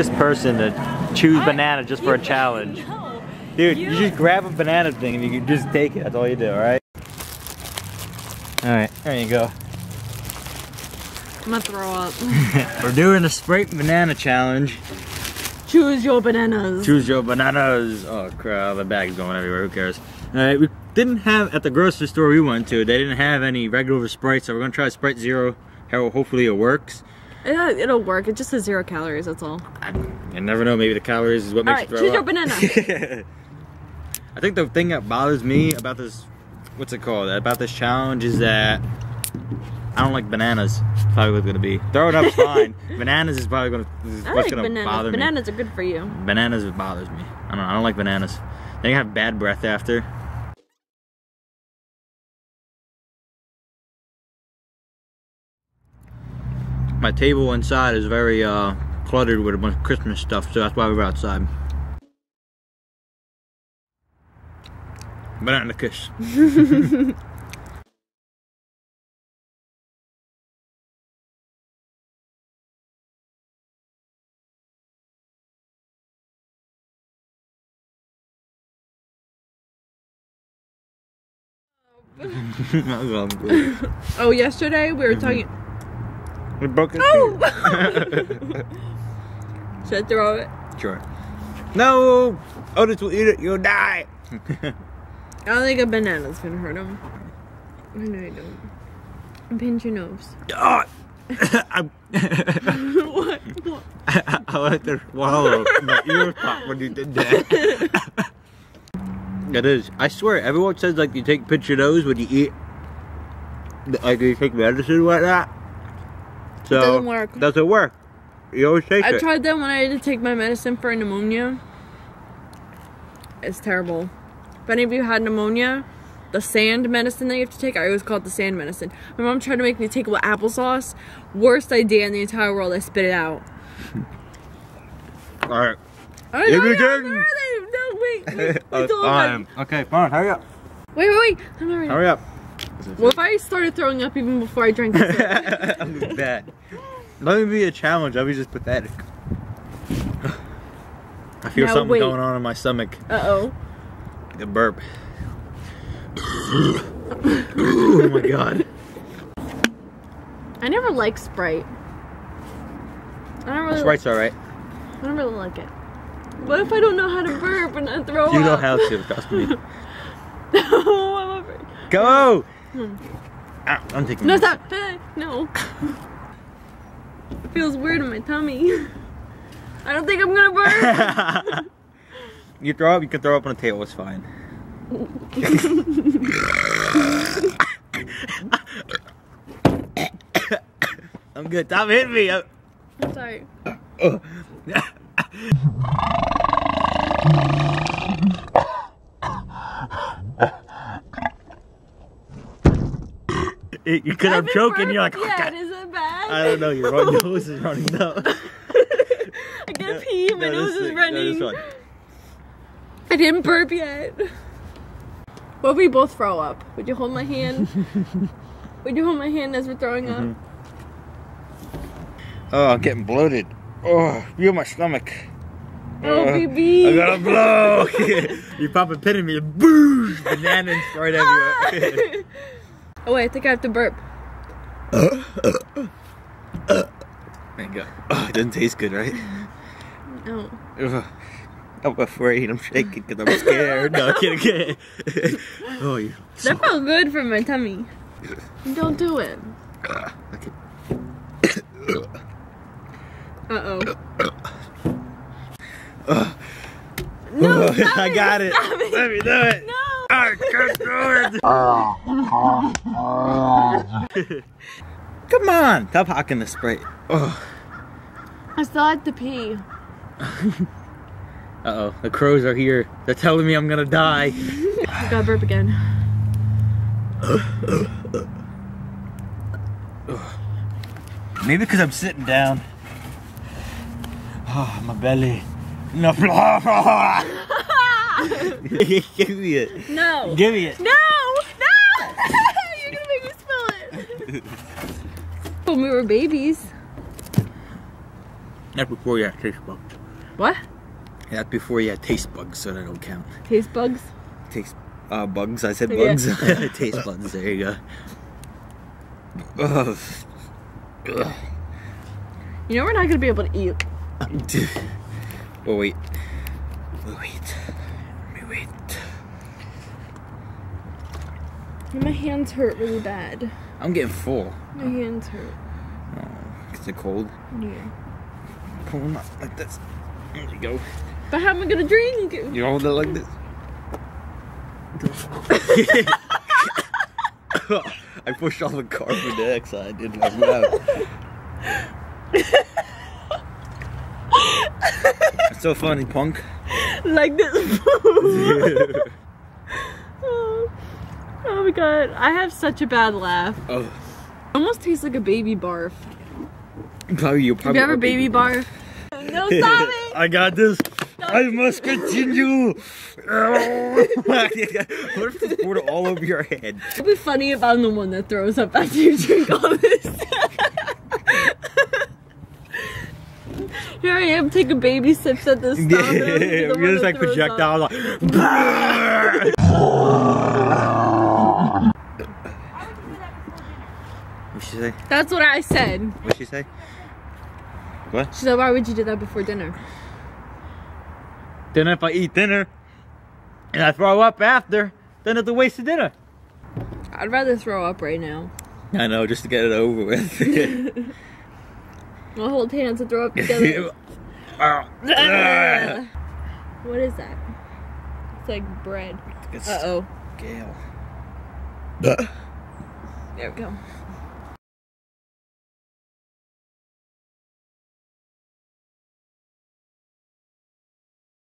This person to choose banana just for a challenge. No. Dude, you, You- just grab a banana thing and you can just take it. That's all you do, alright? Alright, there you go. I'm gonna throw up. We're doing the Sprite banana challenge. Choose your bananas. Choose your bananas. Oh crap, the bag's going everywhere. Who cares? Alright, we didn't have at the grocery store we went to. They didn't have any regular Sprite, so we're gonna try Sprite Zero. How hopefully it works. Yeah, it'll work. It just has zero calories. That's all. You never know. Maybe the calories is what All makes right, you throw choose your banana. I think the thing that bothers me about this, what's it called? About this challenge is that I don't like bananas. Probably what's gonna be. Throwing up's fine. bananas is probably gonna is I what's like gonna bananas. bother me. Bananas are good for you. Bananas bothers me. I don't know. I don't like bananas. They have bad breath after. My table inside is very uh, cluttered with a bunch of Christmas stuff, so that's why we're outside. Banana kiss. Oh, yesterday we were talking. We broke it. Oh! Should I throw it? Sure. No! Otis will eat it, you'll die! I don't think a banana's gonna hurt him. I know you don't. Pinch your nose. Ah! I'm- what? what? I, I like to swallow. My ear popped when you did that. it is. I swear, everyone says like you take pinch your nose when you eat, like you take medicine like that. So doesn't work. Doesn't work. You always take I it. I tried that when I had to take my medicine for pneumonia. It's terrible. If any of you had pneumonia, the sand medicine that you have to take, I always call it the sand medicine. My mom tried to make me take it with applesauce. Worst idea in the entire world. I spit it out. All right. I Here know, we no, go. no, no, wait, wait, wait. Okay, fine. Hurry up. wait, wait, wait. I'm not ready. Hurry up. What if I started throwing up even before I drank this? I'm bad. Let me be a challenge. I'll be just pathetic. I feel Now, something wait. going on in my stomach. Uh oh. The burp. oh my god. I never liked Sprite. I don't really. Sprite's alright. I don't really like it. What if I don't know how to burp and I throw You know up? how to, trust me. no, I'm afraid. Go! Ah, I'm taking No, stop. No. It feels weird in my tummy. I don't think I'm gonna burp. you throw up, you can throw up on the table, it's fine. I'm good. Stop hitting me. I'm- I'm sorry. Because I'm choking, burped you're like, oh, yet. God. Is it bad? I don't know, your nose is running now. I gotta pee. My No, nose is thing- running. no. I didn't burp yet. What if we both throw up? Would you hold my hand? Would you hold my hand as we're throwing up? Mhm. Oh, I'm getting bloated. Oh, feel my stomach. Oh, Uh, baby. I gotta blow. you pop a pin in me, and boo! Bananas right everywhere. Oh wait, I think I have to burp. Thank God. Oh, it doesn't taste good, right? No. Oh. Ugh. I'm afraid. I'm shaking because I'm scared. No, kidding, kidding. oh, you. That felt good for my tummy. Don't do it. Uh, okay. Uh oh. Ugh. No, Oh, stop I got it. stop it. Let me do it. No. I can't do it. Come on. Stop hocking the spray. Oh. I still have to pee. Uh oh. The crows are here. They're telling me I'm gonna die. I gotta burp again. Maybe because I'm sitting down. Oh, my belly. No. Give me it. No. Give me it. No! No! You're gonna make me spill it. Oh, when we were babies. Uh, That's before you had taste bugs. What? That's before you had taste bugs, so that don't count. Taste bugs? Taste uh, bugs. I said Yeah. bugs. taste bugs. There you go. Ugh. Ugh. You know we're not gonna be able to eat. oh wait. Oh, wait. Let me wait. My hands hurt really bad. I'm getting full. My hands hurt. Oh, is it cold? Yeah. Pull them up like this. There you go. But how am I gonna drink? You hold it like this. I pushed all the carbon dioxide into my mouth. It's so funny, punk. like this. oh. my god, I have such a bad laugh. oh, Almost tastes like a baby barf. probably you Have probably you ever baby baby barf? No, stop it! I got this. I must continue. what if it's poured all over your head? It'd be funny if I'm the one that throws up after you drink all this. Here I am taking baby sips at this stop. and I'm gonna be the one You're just like projectile. Like, What'd she say? That's what I said. What'd she say? What? She said, "Why would you do that before dinner?" Then if I eat dinner and I throw up after, then it's a waste of dinner. I'd rather throw up right now. I know, just to get it over with. We'll hold hands and throw up together. What is that? It's like bread. Uh oh. Gail. There we go.